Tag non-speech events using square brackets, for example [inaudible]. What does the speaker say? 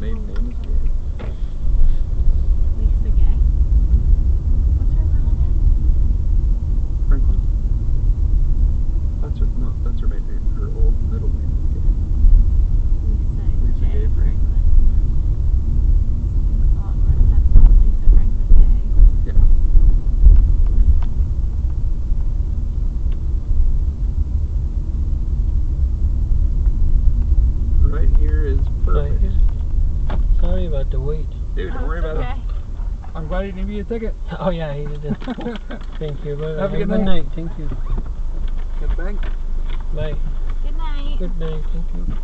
Main Name. Sorry about wait. Dude, don't Oh, worry about oh, okay. it. I'm glad you didn't give you a ticket. [laughs] Oh yeah, he did. Thank you. Bye. Have a good good night. night. Thank you. Good bank. Bye. Good night. Good night. Thank you.